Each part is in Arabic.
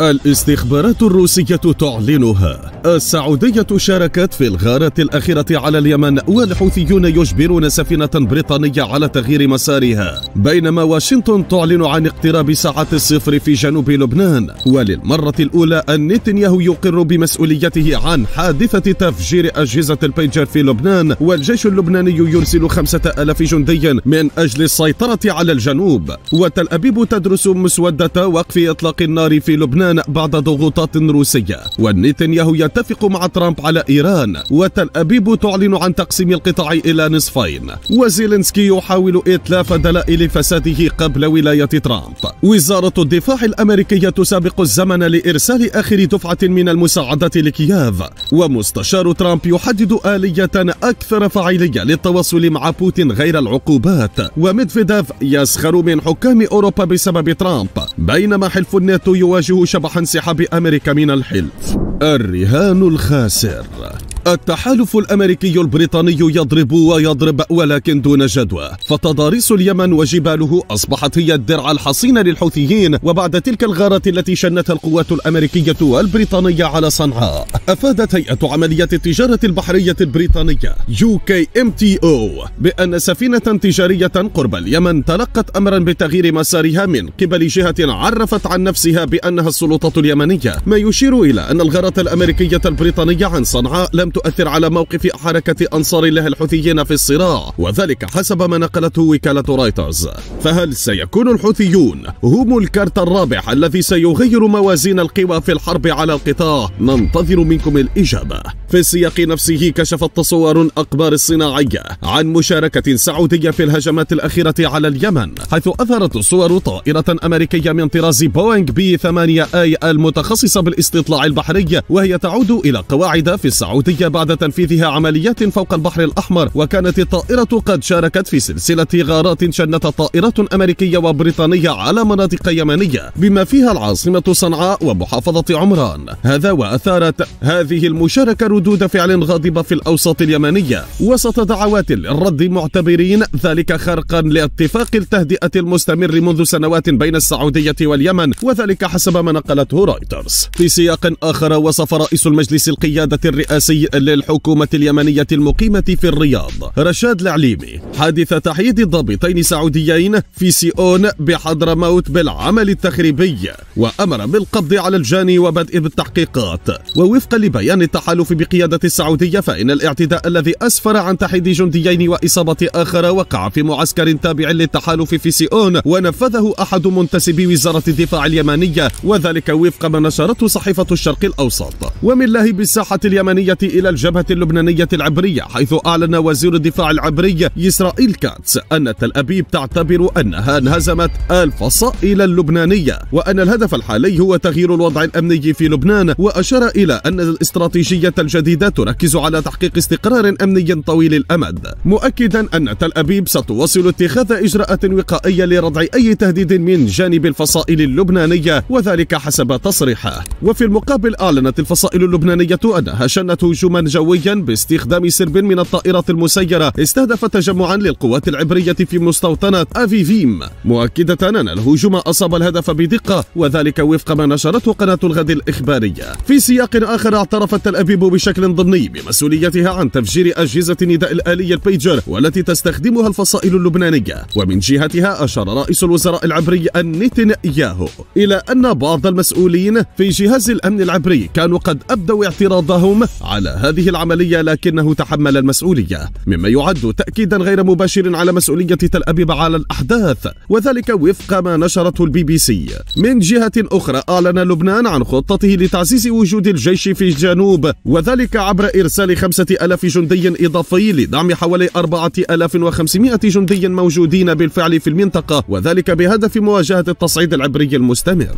الاستخبارات الروسية تعلنها. السعودية شاركت في الغارة الأخيرة على اليمن والحوثيون يجبرون سفينة بريطانية على تغيير مسارها. بينما واشنطن تعلن عن اقتراب ساعة الصفر في جنوب لبنان. وللمرة الأولى أن نتنياهو يقر بمسؤوليته عن حادثة تفجير أجهزة البيجر في لبنان. والجيش اللبناني يرسل خمسة ألاف جندي من أجل السيطرة على الجنوب. وتل أبيب تدرس مسودة وقف إطلاق النار في لبنان. بعد ضغوطات روسية ونتنياهو يتفق مع ترامب على إيران وتل أبيب تعلن عن تقسيم القطاع إلى نصفين. وزيلنسكي يحاول إتلاف دلائل فساده قبل ولاية ترامب. وزارة الدفاع الأمريكية تسابق الزمن لإرسال آخر دفعة من المساعدات لكييف. ومستشار ترامب يحدد آلية أكثر فعالية للتواصل مع بوتين غير العقوبات. وميدفيديف يسخر من حكام أوروبا بسبب ترامب. بينما حلف الناتو يواجه شبح انسحاب أمريكا من الحلف. الرهان الخاسر. التحالف الأمريكي البريطاني يضرب ويضرب ولكن دون جدوى. فتضاريس اليمن وجباله أصبحت هي الدرع الحصين للحوثيين وبعد تلك الغارة التي شنتها القوات الأمريكية والبريطانية على صنعاء أفادت هيئة عمليات التجارة البحرية البريطانية يو كي إم تي أو بأن سفينة تجارية قرب اليمن تلقت امرا بتغيير مسارها من قبل جهة عرفت عن نفسها بأنها السلطات اليمنية. ما يشير إلى أن الغارة الأمريكية البريطانية على صنعاء لم تؤثر على موقف حركة أنصار الله الحوثيين في الصراع وذلك حسب ما نقلته وكالة رويترز. فهل سيكون الحوثيون هم الكارت الرابح الذي سيغير موازين القوى في الحرب على القطاع؟ ننتظر منكم الإجابة. في السياق نفسه كشفت صور الأقمار الصناعية عن مشاركة سعودية في الهجمات الأخيرة على اليمن حيث أظهرت الصور طائرة أمريكية من طراز بوينغ بي 8 آي المتخصصة بالإستطلاع البحري وهي تعود إلى قواعد في السعودية بعد تنفيذها عمليات فوق البحر الأحمر وكانت الطائرة قد شاركت في سلسلة غارات شنتها طائرات أمريكية وبريطانية على مناطق يمنية بما فيها العاصمة صنعاء ومحافظة عمران. هذا وأثارت هذه المشاركة ردود فعل غاضبة في الأوساط اليمنية وسط دعوات للرد معتبرين ذلك خرقا لاتفاق التهدئة المستمر منذ سنوات بين السعودية واليمن وذلك حسب ما نقلته رويترز في سياق آخر وصف رئيس مجلس القيادة الرئاسي للحكومة اليمنية المقيمة في الرياض رشاد العليمي حادث تحييد الضابطين سعوديين في سيئون بحضرموت بالعمل التخريبي وأمر بالقبض على الجاني وبدء بالتحقيقات. ووفقا لبيان التحالف بقيادة السعودية فإن الاعتداء الذي أسفر عن تحييد جنديين وإصابة آخر وقع في معسكر تابع للتحالف في سيئون ونفذه أحد منتسبي وزارة الدفاع اليمنية وذلك وفق ما نشرته صحيفة الشرق الأوسط. ومن لهب الساحة اليمنية إلى الجبهة اللبنانية العبرية حيث أعلن وزير الدفاع العبري إسرائيل كاتس أن تل أبيب تعتبر أنها انهزمت الفصائل اللبنانية وأن الهدف الحالي هو تغيير الوضع الأمني في لبنان وأشار إلى أن الاستراتيجية الجديدة تركز على تحقيق استقرار أمني طويل الأمد مؤكدا أن تل أبيب ستواصل اتخاذ إجراءات وقائية لردع أي تهديد من جانب الفصائل اللبنانية وذلك حسب تصريحه. وفي المقابل أعلنت الفصائل اللبنانية أنها شنت هجوما جويا باستخدام سرب من الطائرات المسيرة استهدف تجمعا للقوات العبرية في مستوطنة أفيفيم. مؤكدة أن الهجوم أصاب الهدف بدقة وذلك وفق ما نشرته قناة الغد الإخبارية. في سياق آخر اعترفت تل أبيب بشكل ضمني بمسؤوليتها عن تفجير أجهزة النداء الآلي البيجر والتي تستخدمها الفصائل اللبنانية. ومن جهتها أشار رئيس الوزراء العبري النتنياهو إلى أن بعض المسؤولين في جهاز الأمن العبري كانوا قد أبدوا اعتراضهم على هذه العملية لكنه تحمل المسؤولية مما يعد تأكيدا غير مباشر على مسؤولية تل أبيب على الأحداث وذلك وفق ما نشرته البي بي سي. من جهة أخرى أعلن لبنان عن خطته لتعزيز وجود الجيش في الجنوب وذلك عبر إرسال خمسة ألاف جندي إضافي لدعم حوالي أربعة ألاف وخمسمائة جندي موجودين بالفعل في المنطقة وذلك بهدف مواجهة التصعيد العبري المستمر.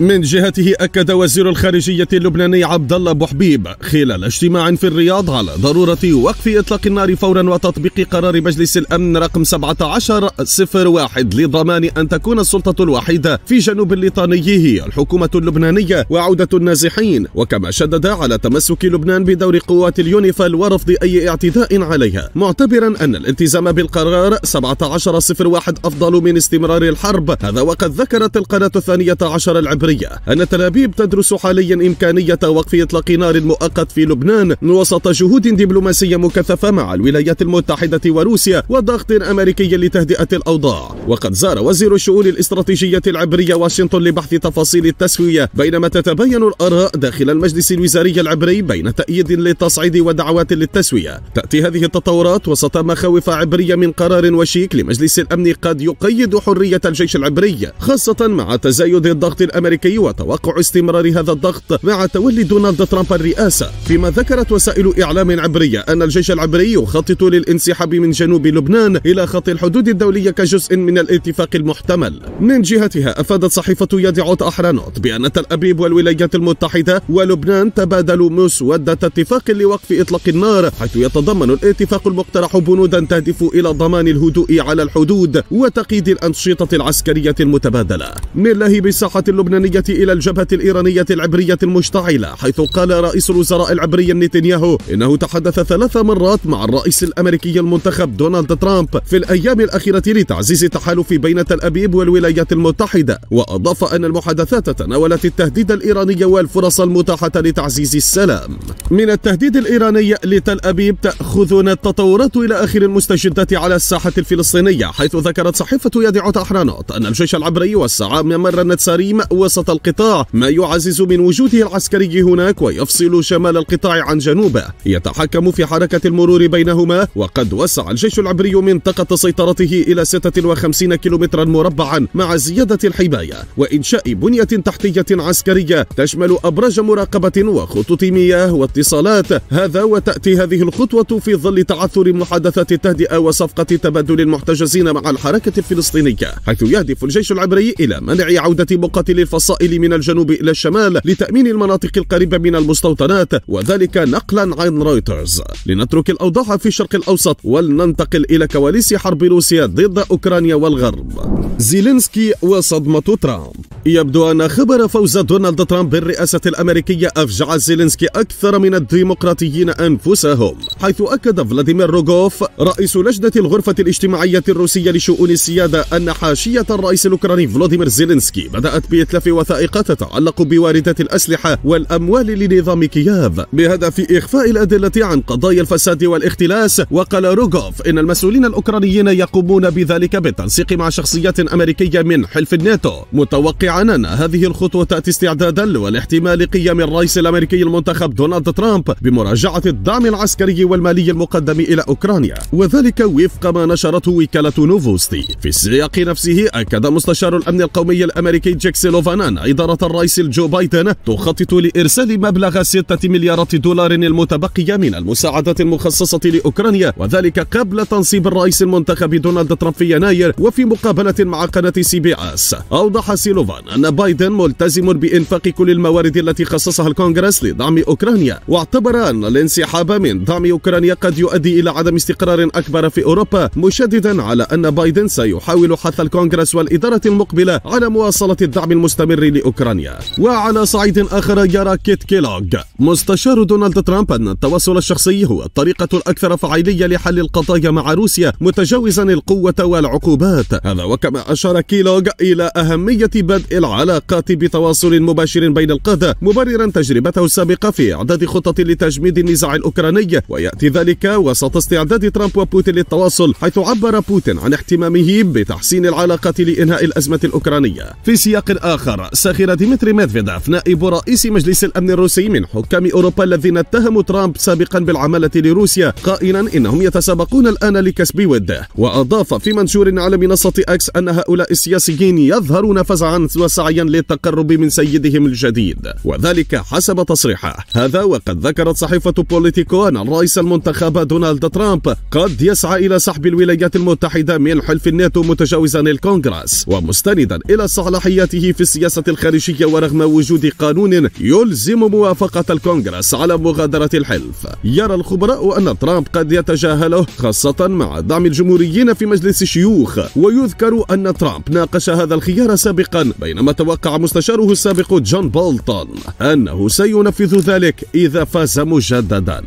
من جهته أكد وزير الخارجية اللبناني عبد الله بوحبيب خلال اجتماع اجتماع في الرياض على ضرورة وقف إطلاق النار فورا وتطبيق قرار مجلس الأمن رقم 1701 لضمان أن تكون السلطة الوحيدة في جنوب الليطاني هي الحكومة اللبنانية وعودة النازحين. وكما شدد على تمسك لبنان بدور قوات اليونيفال ورفض أي اعتداء عليها. معتبرا أن الالتزام بالقرار 1701 أفضل من استمرار الحرب. هذا وقد ذكرت القناة الثانية عشر العبرية أن تل أبيب تدرس حاليا إمكانية وقف إطلاق نار مؤقت في لبنان وسط جهود دبلوماسية مكثفة مع الولايات المتحدة وروسيا وضغط أمريكي لتهدئة الأوضاع. وقد زار وزير الشؤون الاستراتيجية العبرية واشنطن لبحث تفاصيل التسوية بينما تتبين الآراء داخل المجلس الوزاري العبري بين تأييد للتصعيد ودعوات للتسوية. تأتي هذه التطورات وسط مخاوف عبرية من قرار وشيك لمجلس الأمن قد يقيد حرية الجيش العبري خاصة مع تزايد الضغط الأمريكي وتوقع استمرار هذا الضغط مع تولي دونالد ترامب الرئاسة. فيما ذكرت وسائل إعلام عبرية أن الجيش العبري يخطط للانسحاب من جنوب لبنان إلى خط الحدود الدولية كجزء من الاتفاق المحتمل. من جهتها أفادت صحيفة يدعوت أحرانوت بأن تل أبيب والولايات المتحدة ولبنان تبادلوا مسودة اتفاق لوقف إطلاق النار حيث يتضمن الاتفاق المقترح بنودا تهدف إلى ضمان الهدوء على الحدود وتقييد الأنشطة العسكرية المتبادلة. من لهيب الساحة اللبنانية إلى الجبهة الإيرانية العبرية المشتعلة حيث قال رئيس الوزراء العبري نتنياهو. إنه تحدث ثلاث مرات مع الرئيس الأمريكي المنتخب دونالد ترامب في الأيام الأخيرة لتعزيز التحالف بين تل أبيب والولايات المتحدة. وأضاف أن المحادثات تناولت التهديد الإيراني والفرص المتاحة لتعزيز السلام. من التهديد الإيراني لتل أبيب تأخذنا التطورات إلى آخر المستجدات على الساحة الفلسطينية حيث ذكرت صحيفة يدعو أحرانوت أن الجيش العبري والسعى ممر نتساريم وسط القطاع ما يعزز من وجوده العسكري هناك ويفصل شمال القطاع عن جنوبه يتحكم في حركة المرور بينهما وقد وسع الجيش العبري منطقة سيطرته إلى 56 كيلومترا مربعا مع زيادة الحماية وإنشاء بنية تحتية عسكرية تشمل أبراج مراقبة وخطوط مياه واتصالات. هذا وتأتي هذه الخطوة في ظل تعثر محادثات التهدئة وصفقة تبادل المحتجزين مع الحركة الفلسطينية حيث يهدف الجيش العبري إلى منع عودة مقاتلي الفصائل من الجنوب إلى الشمال لتأمين المناطق القريبة من المستوطنات وذلك نقلا عن رويترز. لنترك الأوضاع في الشرق الأوسط ولننتقل إلى كواليس حرب روسيا ضد أوكرانيا والغرب. زيلينسكي وصدمة ترامب. يبدو أن خبر فوز دونالد ترامب بالرئاسة الأمريكية أفجع زيلينسكي أكثر من الديمقراطيين أنفسهم حيث أكد فلاديمير روغوف رئيس لجنة الغرفة الاجتماعية الروسية لشؤون السيادة أن حاشية الرئيس الأوكراني فلاديمير زيلينسكي بدأت بإتلاف وثائق تتعلق بواردات الأسلحة والأموال لنظام كييف. بهدف إخفاء الأدلة عن قضايا الفساد والاختلاس. وقال روغوف إن المسؤولين الأوكرانيين يقومون بذلك بالتنسيق مع شخصيات أمريكية من حلف الناتو متوقعا أن هذه الخطوة تأتي استعدادا لاحتمال قيام الرئيس الأمريكي المنتخب دونالد ترامب بمراجعة الدعم العسكري والمالي المقدم إلى أوكرانيا. وذلك وفق ما نشرته وكالة نوفوستي. في السياق نفسه أكد مستشار الأمن القومي الأمريكي جيك سوليفان أن إدارة الرئيس جو بايدن تخطط لإرسال مبلغ 6 مليارات دولار المتبقية من المساعدات المخصصة لأوكرانيا وذلك قبل تنصيب الرئيس المنتخب دونالد ترامب في يناير وفي مقابلة مع قناة سي بي اس. أوضح سوليفان أن بايدن ملتزم بإنفاق كل الموارد التي خصصها الكونغرس لدعم أوكرانيا واعتبر أن الانسحاب من دعم أوكرانيا قد يؤدي إلى عدم استقرار أكبر في أوروبا مشددا على أن بايدن سيحاول حث الكونغرس والإدارة المقبلة على مواصلة الدعم المستمر لأوكرانيا. وعلى صعيد آخر يرى كيث كيلوغ مستشار دونالد ترامب أن التواصل الشخصي هو الطريقة الأكثر فعالية لحل القضايا مع روسيا متجاوزا القوة والعقوبات. هذا وكما أشار كيلوغ إلى أهمية بدء العلاقات بتواصل مباشر بين القادة مبرزا تجربته السابقة في إعداد خطط لتجميد النزاع الأوكراني. ويأتي ذلك وسط استعداد ترامب وبوتين للتواصل حيث عبر بوتين عن اهتمامه بتحسين العلاقات لإنهاء الأزمة الأوكرانية. في سياق آخر سخر ديمتري ميدفيديف نائب رئيس مجلس الأمن الروسي من حكام أوروبا الذين اتهموا ترامب سابقا بالعمالة لروسيا قائلا إنهم يتسابقون الآن لكسب وده. وأضاف في منشور على منصة أكس أن هؤلاء السياسيين يظهرون فزعا وسعيا للتقرب من سيدهم الجديد. وذلك حسب تصريحه. هذا وقد ذكرت صحيفة بوليتيكو أن الرئيس المنتخب دونالد ترامب قد يسعى إلى سحب الولايات المتحدة من حلف الناتو متجاوزا الكونغرس. ومستندا إلى صلاحياته في السياسة الخارجية ورغم وجود قانون يلزم موافقة الكونغرس على مغادرة الحلف. يرى الخبراء أن ترامب قد يتجاهله خاصة مع دعم الجمهوريين في مجلس الشيوخ. ويذكر أن ترامب ناقش هذا الخيار سابقا بينما توقع مستشاره السابق جون بولتون أنه سينفذ ذلك إذا فاز مجددا.